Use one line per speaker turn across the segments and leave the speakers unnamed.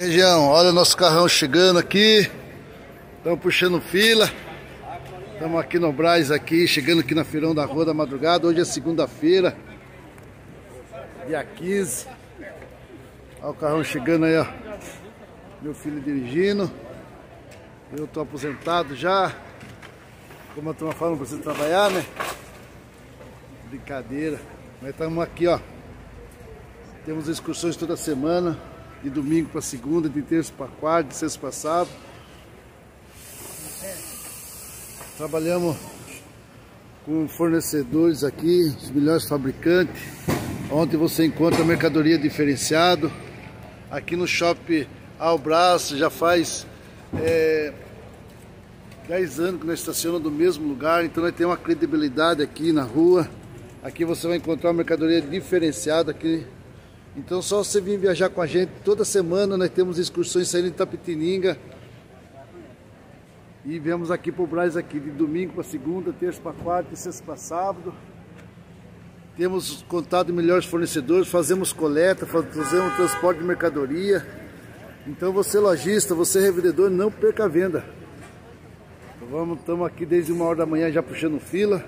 Região, olha o nosso carrão chegando aqui. Estamos puxando fila. Estamos aqui no Braz aqui, chegando aqui na Feirão da Rua da Madrugada. Hoje é segunda-feira, dia 15. Olha o carrão chegando aí, ó. Meu filho dirigindo. Eu tô aposentado já. Como a turma fala, não preciso trabalhar, né? Brincadeira. Mas estamos aqui, ó. Temos excursões toda semana de domingo para segunda, de terça para quarta, de sexta para sábado. Trabalhamos com fornecedores aqui, os melhores fabricantes, onde você encontra mercadoria diferenciado. Aqui no Shopping Albraço já faz é, 10 anos que nós estacionamos no mesmo lugar, então nós temos uma credibilidade aqui na rua. Aqui você vai encontrar uma mercadoria diferenciada aqui então só você vir viajar com a gente, toda semana nós temos excursões saindo de Tapetininga. E viemos aqui para o Braz aqui, de domingo para segunda, terça para quarta e sexta para sábado. Temos contato melhores fornecedores, fazemos coleta, fazemos transporte de mercadoria. Então você lojista, você revendedor, não perca a venda. Então, vamos, estamos aqui desde uma hora da manhã já puxando fila.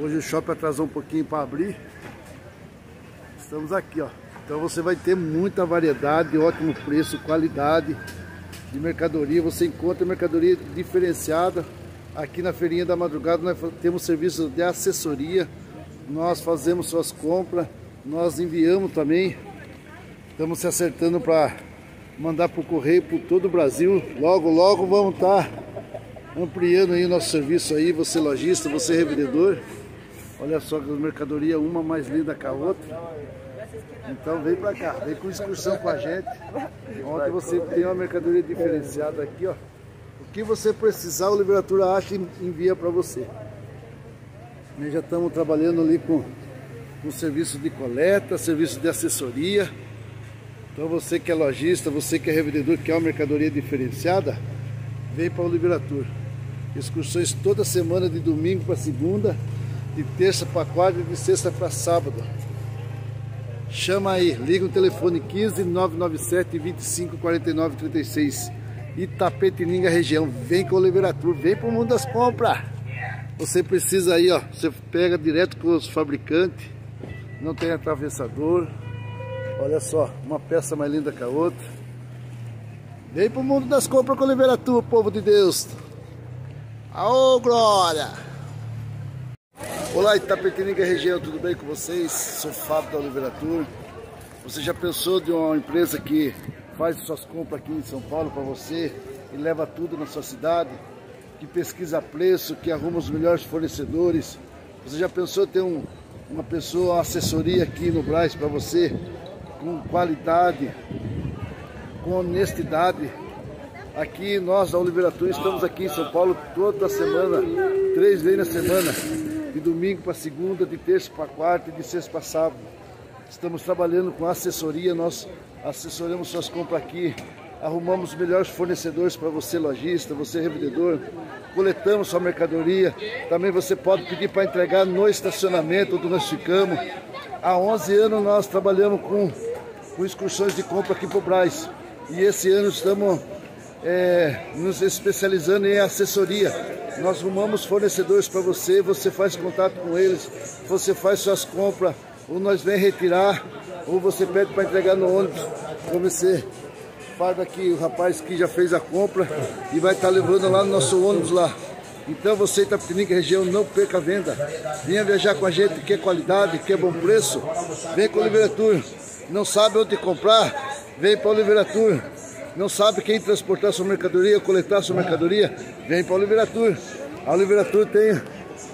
Hoje o shopping atrasou um pouquinho para abrir. Estamos aqui, ó. Então você vai ter muita variedade, ótimo preço, qualidade de mercadoria. Você encontra mercadoria diferenciada. Aqui na Feirinha da Madrugada nós temos serviço de assessoria. Nós fazemos suas compras, nós enviamos também. Estamos se acertando para mandar para o correio por todo o Brasil. Logo, logo vamos estar tá ampliando aí o nosso serviço aí, você lojista, você revendedor. Olha só que mercadoria uma mais linda que a outra. Então vem pra cá, vem com excursão com a gente. Onde você tem uma mercadoria diferenciada aqui, ó. O que você precisar, o Liberatura acha e envia para você. Nós já estamos trabalhando ali com, com serviço de coleta, serviço de assessoria. Então você que é lojista, você que é revendedor, quer uma mercadoria diferenciada, vem para o Liberatura. Excursões toda semana, de domingo para segunda, de terça para quarta e de sexta para sábado. Chama aí, liga o telefone 15 997 25 49 36. Itapetininga região, vem com o Liberatur, vem pro mundo das compras. Você precisa aí, ó, você pega direto com os fabricantes, não tem atravessador. Olha só, uma peça mais linda que a outra. Vem pro mundo das compras com o Liberatur, povo de Deus. Aô, glória! Olá Itapetininga região, tudo bem com vocês? Sou Fábio da Oliveira Tour. Você já pensou de uma empresa que faz suas compras aqui em São Paulo para você e leva tudo na sua cidade, que pesquisa preço, que arruma os melhores fornecedores? Você já pensou ter um, uma pessoa, uma assessoria aqui no Braz para você, com qualidade, com honestidade? Aqui nós da Oliveira Tour estamos aqui em São Paulo toda semana, três vezes na semana de domingo para segunda, de terça para quarta e de sexta para sábado. Estamos trabalhando com assessoria, nós assessoramos suas compras aqui, arrumamos os melhores fornecedores para você lojista, você revendedor, coletamos sua mercadoria, também você pode pedir para entregar no estacionamento onde nós ficamos. Há 11 anos nós trabalhamos com, com excursões de compra aqui para o Braz e esse ano estamos é, nos especializando em assessoria nós arrumamos fornecedores para você, você faz contato com eles, você faz suas compras, ou nós vem retirar, ou você pede para entregar no ônibus, para você faz aqui o rapaz que já fez a compra e vai estar tá levando lá no nosso ônibus lá. Então você Itapetininga região, não perca a venda. Venha viajar com a gente, quer qualidade, quer bom preço. Vem com o Oliveira Tour. Não sabe onde comprar? Vem para o Oliveira Tour. Não sabe quem transportar sua mercadoria, coletar sua mercadoria? Vem para a Oliveira Tour. A Oliveira Tour tem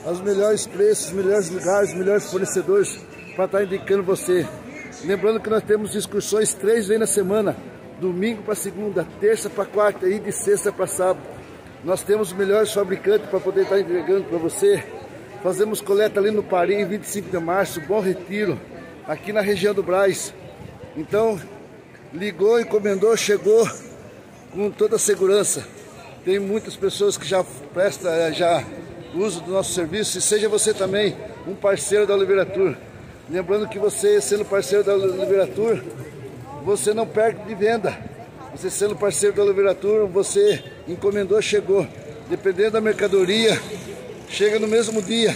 os melhores preços, os melhores lugares, melhores fornecedores para estar tá indicando você. Lembrando que nós temos excursões três vezes na semana, domingo para segunda, terça para quarta e de sexta para sábado. Nós temos os melhores fabricantes para poder estar tá entregando para você. Fazemos coleta ali no Paris, 25 de março, Bom Retiro, aqui na região do Braz. Então, ligou, encomendou, chegou com toda a segurança. Tem muitas pessoas que já prestam eh, já uso do nosso serviço e seja você também um parceiro da Oliveira Tour. Lembrando que você, sendo parceiro da Oliveira Tour, você não perde de venda. Você sendo parceiro da Oliveira Tour, você encomendou, chegou. Dependendo da mercadoria, chega no mesmo dia.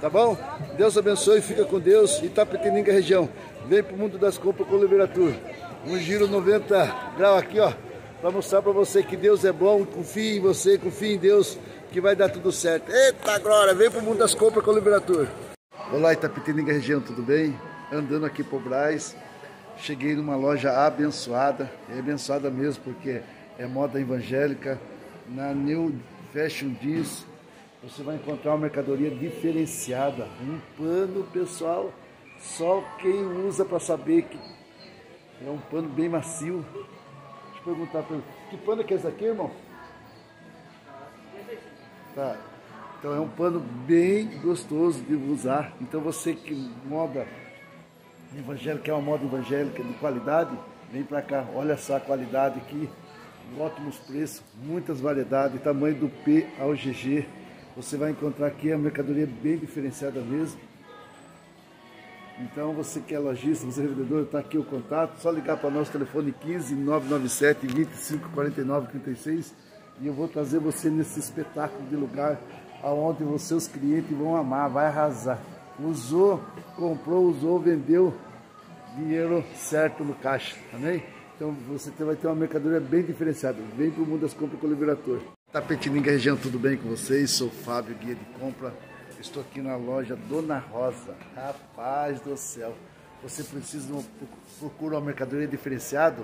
Tá bom? Deus abençoe, fica com Deus. Itapetininga região. Vem pro mundo das compras com Oliveira Tour. Um giro 90 graus aqui, ó. Pra mostrar pra você que Deus é bom. Confie em você, confie em Deus, que vai dar tudo certo. Eita glória, vem pro mundo das compras com Oliveira Tour. Olá Itapetininga região, tudo bem? Andando aqui por Braz. Cheguei numa loja abençoada, é abençoada mesmo porque é moda evangélica. Na New Fashion Jeans você vai encontrar uma mercadoria diferenciada. Um pano, pessoal, só quem usa para saber que é um pano bem macio. Deixa eu perguntar para que pano é que é esse aqui, irmão? Tá. Então é um pano bem gostoso de usar. Então você que moda evangélica, é uma moda evangélica de qualidade, vem para cá. Olha só a qualidade aqui, ótimos preços, muitas variedades, tamanho do P ao GG. Você vai encontrar aqui a mercadoria bem diferenciada mesmo. Então você que é lojista, você é vendedor, está aqui o contato, só ligar para nosso telefone 15 997 25 49 36 e eu vou trazer você nesse espetáculo de lugar aonde os seus clientes vão amar, vai arrasar. Usou, comprou, usou, vendeu, dinheiro certo no caixa, amém? Então você vai ter uma mercadoria bem diferenciada. Vem para o mundo das compras com o Liberator. Tapetininga região, tudo bem com vocês? Sou Fábio, guia de compra. Estou aqui na loja Dona Rosa. Rapaz do céu, você precisa procura uma mercadoria diferenciada,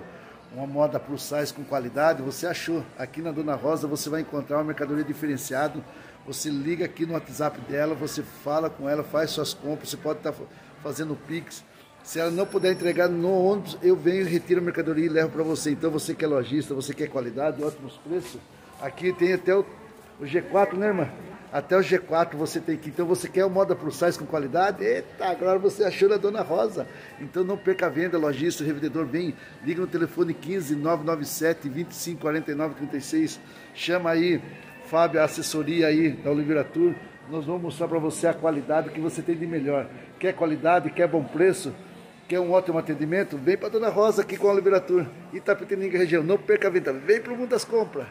uma moda plus size com qualidade, você achou. Aqui na Dona Rosa você vai encontrar uma mercadoria diferenciada. Você liga aqui no WhatsApp dela, você fala com ela, faz suas compras, você pode estar fazendo Pix se ela não puder entregar no ônibus, eu venho, retiro a mercadoria e levo para você. Então você que é lojista, você quer qualidade, ótimos preços. Aqui tem até o, o G4, né, irmã? Até o G4 você tem aqui. Então você quer o moda plus size com qualidade? Eita, agora você achou na Dona Rosa. Então não perca a venda, lojista, revendedor, vem. Liga no telefone 15 997 25 49 36. Chama aí, Fábio, a assessoria aí da Oliveira Tour. Nós vamos mostrar para você a qualidade que você tem de melhor. Quer qualidade, quer bom preço? Quer um ótimo atendimento? Vem para Dona Rosa aqui com a Oliveira Tour. Itapetininga região. Não perca a venda. Vem para o mundo das compras.